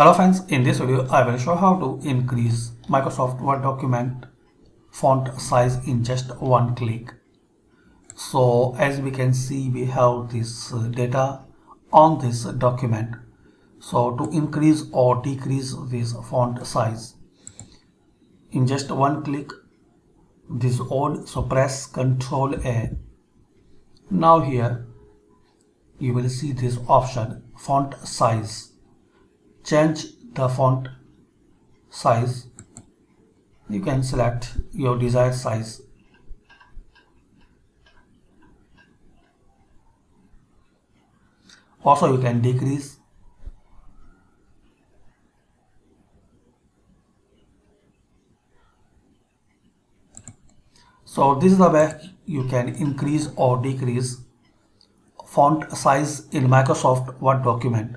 Hello friends, in this video I will show how to increase Microsoft Word document font size in just one click. So as we can see we have this uh, data on this document. So to increase or decrease this font size in just one click this all so press Ctrl A. Now here you will see this option font size change the font size. You can select your desired size. Also you can decrease. So this is the way you can increase or decrease font size in Microsoft Word document